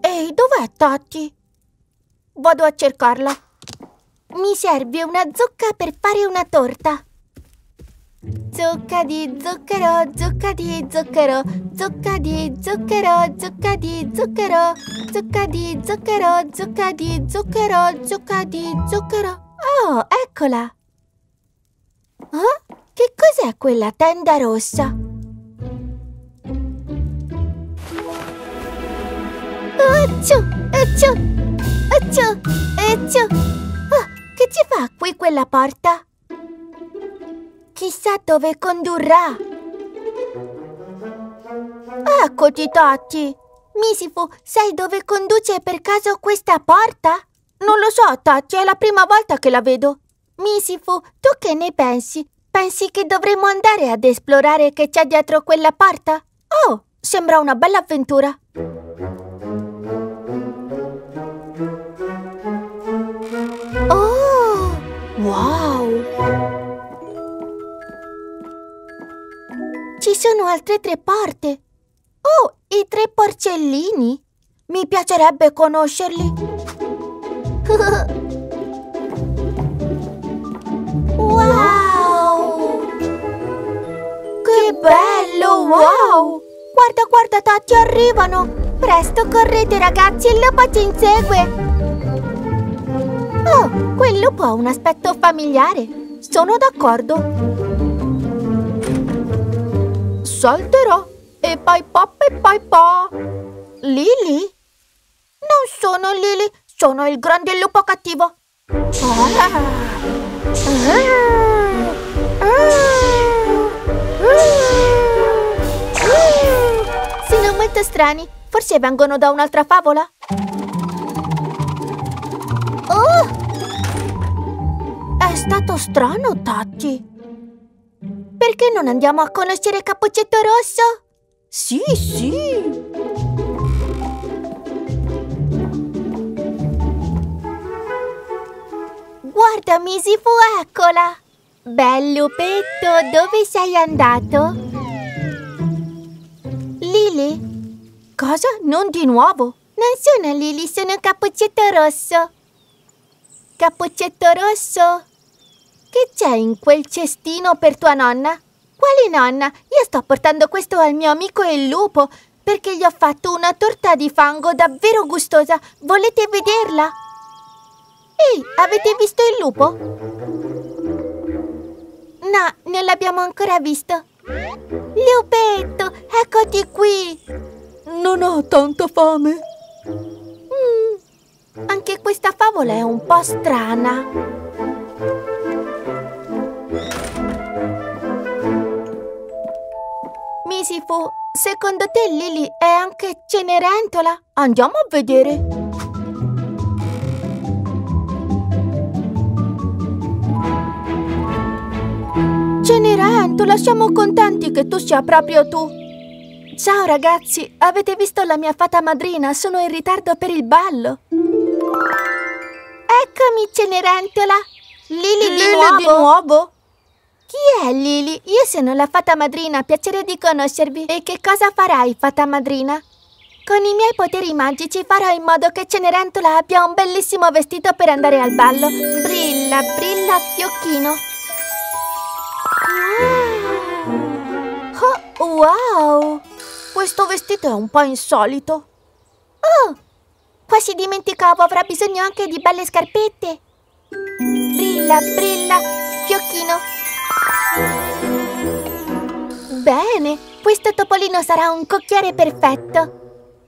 Ehi, dov'è Tatti? Vado a cercarla. Mi serve una zucca per fare una torta. Zucca di zucchero, zucca di zucchero, zucca di zucchero, zucca di zucchero, zucca di zucchero, zucca di zucchero, zucca di zucchero. Oh, eccola! Oh, che cos'è quella tenda rossa? Acciù, acciù, acciù, acciù. Oh, che ci fa qui quella porta? Chissà dove condurrà. Eccoti, Tatti. Misifu, sai dove conduce per caso questa porta? Non lo so, Tatti, è la prima volta che la vedo. Misifu, tu che ne pensi? Pensi che dovremmo andare ad esplorare che c'è dietro quella porta? Oh, sembra una bella avventura. Altre tre porte. Oh, i tre porcellini. Mi piacerebbe conoscerli. wow! Che bello, wow! Guarda, guarda, Tatti, arrivano! Presto, correte, ragazzi, il lupo ci insegue! Oh, quel lupo ha un aspetto familiare. Sono d'accordo. Salterò e poi pop e poi po. Lily? Non sono Lily, sono il grande lupo cattivo. Sono molto strani. Forse vengono da un'altra favola? Oh! È stato strano, Tatti. Perché non andiamo a conoscere Cappuccetto Rosso? Sì, sì. Guarda, Misifu, eccola. Bel lupetto, dove sei andato? Lily? Cosa? Non di nuovo? Non sono Lily, sono Cappuccetto Rosso. Cappuccetto Rosso? Che c'è in quel cestino per tua nonna? Quale nonna? Io sto portando questo al mio amico il lupo perché gli ho fatto una torta di fango davvero gustosa. Volete vederla? Ehi, avete visto il lupo? No, non l'abbiamo ancora visto. Lupetto, eccoti qui. Non ho tanta fame. Mm, anche questa favola è un po' strana. Misifu, secondo te Lily è anche Cenerentola? Andiamo a vedere. Cenerentola, siamo contenti che tu sia proprio tu. Ciao ragazzi, avete visto la mia fata madrina? Sono in ritardo per il ballo. Eccomi, Cenerentola. Lily, di, Lily nuovo. di nuovo? Chi è Lily? Io sono la fata madrina, piacere di conoscervi. E che cosa farai, fata madrina? Con i miei poteri magici farò in modo che Cenerentola abbia un bellissimo vestito per andare al ballo. Brilla, brilla, fiocchino. Oh, wow! Questo vestito è un po' insolito. Oh, quasi dimenticavo, avrà bisogno anche di belle scarpette. Brilla, brilla, fiocchino. Bene, questo topolino sarà un cocchiere perfetto.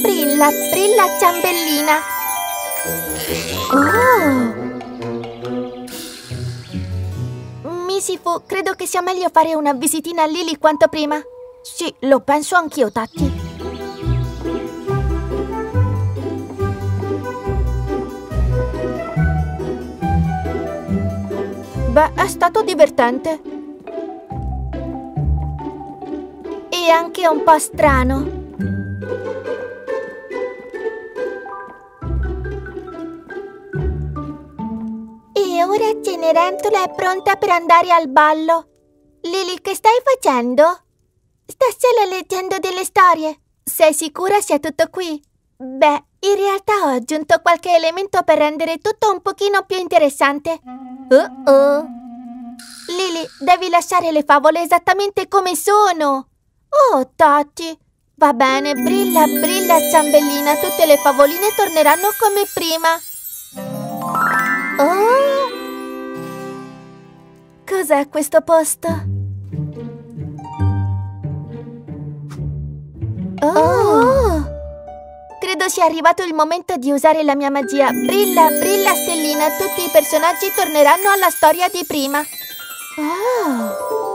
Brilla, brilla, ciambellina. Oh! Misifu, credo che sia meglio fare una visitina a Lily quanto prima. Sì, lo penso anch'io, Tatti. Beh, è stato divertente. E anche un po' strano. E ora Cenerentola è pronta per andare al ballo. Lily, che stai facendo? sta solo leggendo delle storie. Sei sicura sia tutto qui? Beh, in realtà ho aggiunto qualche elemento per rendere tutto un pochino più interessante. Oh oh. Lily, devi lasciare le favole esattamente come sono. Oh, Tati. Va bene, brilla, brilla, ciambellina. Tutte le favoline torneranno come prima. Oh! Cos'è questo posto? Oh! Credo sia arrivato il momento di usare la mia magia. Brilla, brilla, stellina. Tutti i personaggi torneranno alla storia di prima. Oh!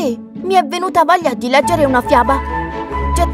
Mi è venuta voglia di leggere una fiaba. Già,